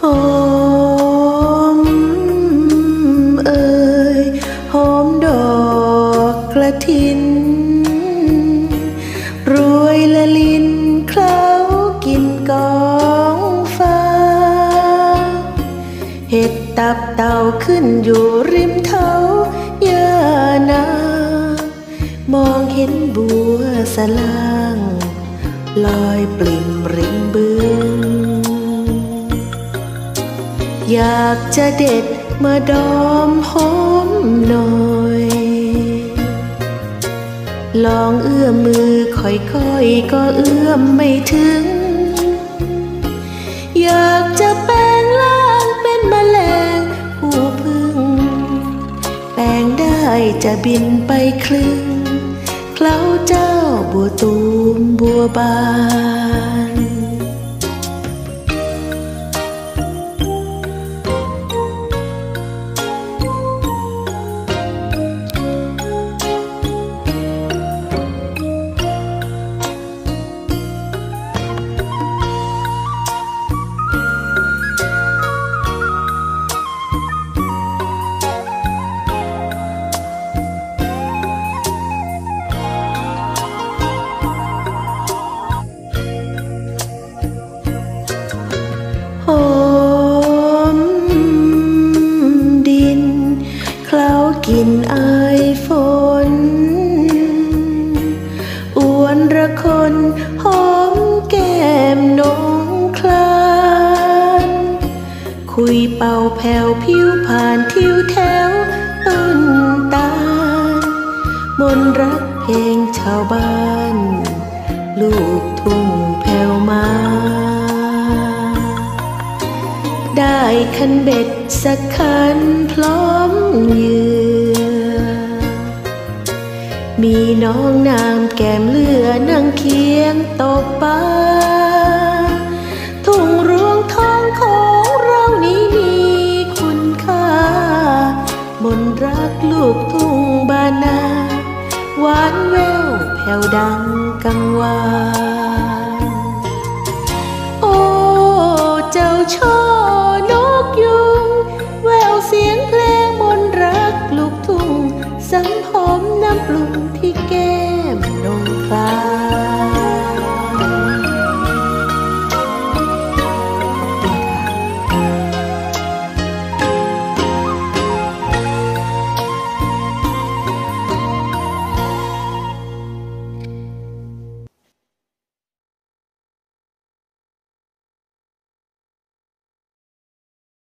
หอมเอ่ยหอมดอกกระถินรวยละลินเคล้ากินกองฟ้า เห็ดตับเต่าขึ้นอยู่ริมเท้าย่านา มองเห็นบัวสลาง ลอยปลิ่มริมบึง อยากจะเด็ดมาดอมหอมหน่อย ลองเอื้อมมือค่อยๆก็เอื้อมไม่ถึง อยากจะแปลงล่างเป็นแมลงผู้พึ่ง แปลงได้จะบินไปครึ่งเคล้าเจ้าบัวตูมบัวบาน ยเป่าแผ่วผิวผ่านทิวแถวต้นตาลมนรักเพลงชาวบ้าน ลูกทุ่งแผ่วมา ได้คันเบ็ดสักคันพร้อมเหยื่อ มีน้องนามแก้มเลือนั่งเคียงตกปลา มนรักลูกทุ่งบานา หวานแววแผ่วดังกังวานโอ้ เจ้าช่อนกยุง แววเสียงเพลงมนรักลูกทุ่งสังหอมน้ำปลุงที่